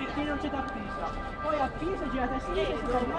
perché non c'è da Pisa Poi a Pisa gira a destra e si torna.